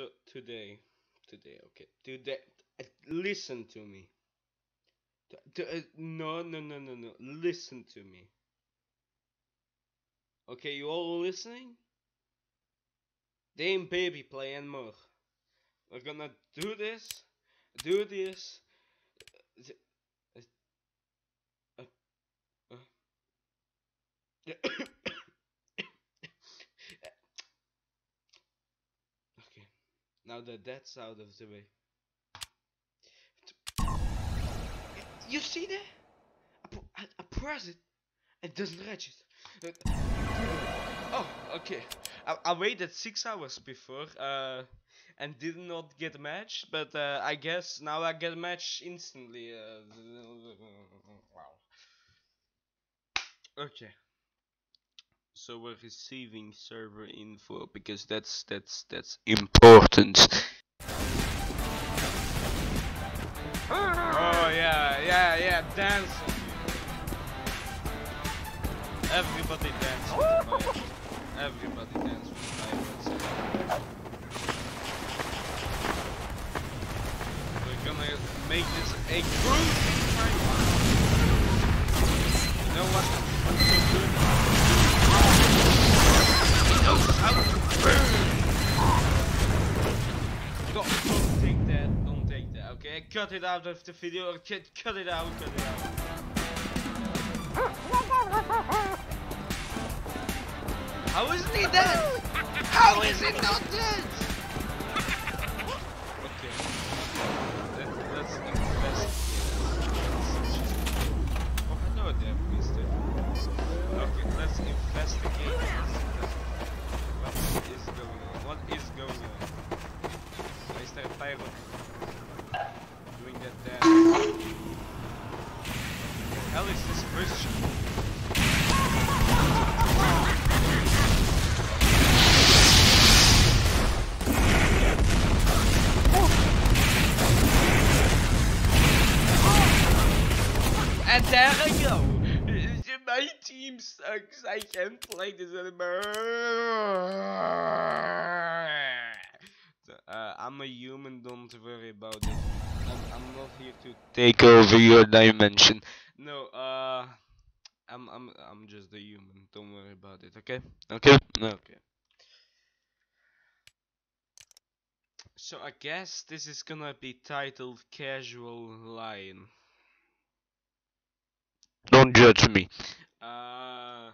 So today, today, okay, today, uh, listen to me. T- t- uh, no, no, no, no, no. Listen to me. Okay, you all listening? Dame baby play and more. We're gonna do this, do this. uh, uh, uh, uh. okay, now that that's out of the way. You see that? I, pu- I, I press it. It doesn't register. Uh, Oh, okay. I, I waited six hours before uh, and did not get a match, but uh, I guess now I get a match instantly. Uh, wow. Okay. So we're receiving server info because that's that's that's important. Oh yeah, yeah, yeah, dancing. Everybody dance. Everybody dance. We're gonna make this a groove time. You know what? Don't, don't take that. Don't take that. Okay, cut it out of the video. Cut, cut it out. Cut it out. How isn't he dead? How is he not dead? Doing that dance? The hell is this Christian? And there I go. My team sucks. I can't play this anymore. So, uh, I'm a human. Don't worry about it. I'm, I'm not here to take over your dimension. No. Uh, I'm I'm I'm just a human. Don't worry about it. Okay. Okay. Okay. So I guess this is gonna be titled Casual Line. Don't judge me. Uh.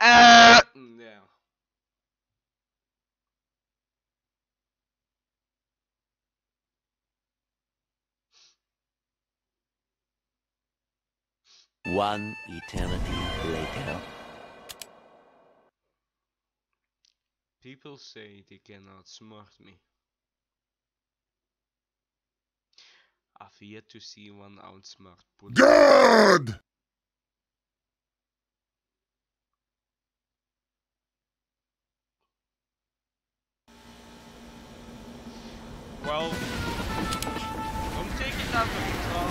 Uh. Yeah. One eternity later. People say they cannot smart me. I've yet to see one outsmart bullet. God! Well, don't take it out of control.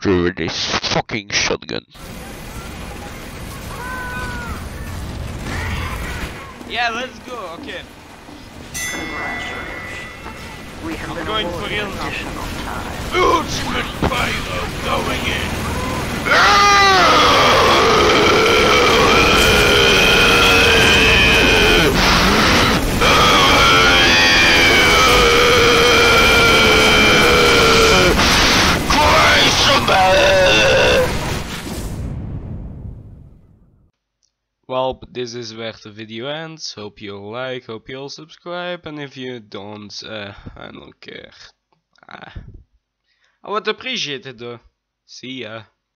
Fucking with this fucking shotgun. Yeah, let's go, okay. We have I'm going for awarded real now. additional time. Ultimate Pyro going in! Ah! Well, this is where the video ends. Hope you like, hope you all subscribe, and if you don't, uh, I don't care. Ah. I would appreciate it though. See ya.